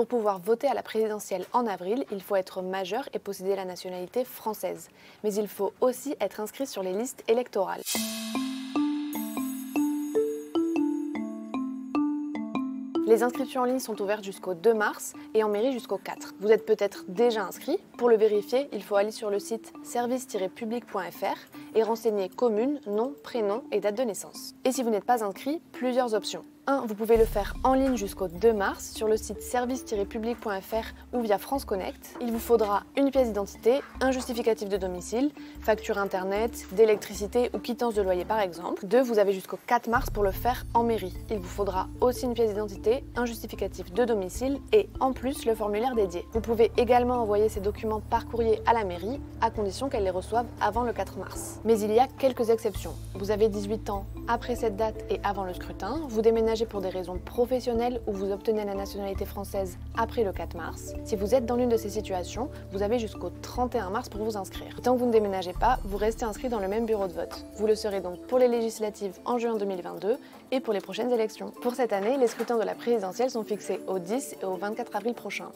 Pour pouvoir voter à la présidentielle en avril, il faut être majeur et posséder la nationalité française. Mais il faut aussi être inscrit sur les listes électorales. Les inscriptions en ligne sont ouvertes jusqu'au 2 mars et en mairie jusqu'au 4. Vous êtes peut-être déjà inscrit. Pour le vérifier, il faut aller sur le site service-public.fr et renseigner commune, nom, prénom et date de naissance. Et si vous n'êtes pas inscrit, plusieurs options. 1. Vous pouvez le faire en ligne jusqu'au 2 mars sur le site service-public.fr ou via France Connect. Il vous faudra une pièce d'identité, un justificatif de domicile, facture internet, d'électricité ou quittance de loyer par exemple. 2. Vous avez jusqu'au 4 mars pour le faire en mairie. Il vous faudra aussi une pièce d'identité, un justificatif de domicile et en plus le formulaire dédié. Vous pouvez également envoyer ces documents par courrier à la mairie à condition qu'elle les reçoive avant le 4 mars. Mais il y a quelques exceptions. Vous avez 18 ans après cette date et avant le scrutin, vous déménagez pour des raisons professionnelles ou vous obtenez la nationalité française après le 4 mars. Si vous êtes dans l'une de ces situations, vous avez jusqu'au 31 mars pour vous inscrire. Tant que vous ne déménagez pas, vous restez inscrit dans le même bureau de vote. Vous le serez donc pour les législatives en juin 2022 et pour les prochaines élections. Pour cette année, les scrutins de la présidentielle sont fixés au 10 et au 24 avril prochain.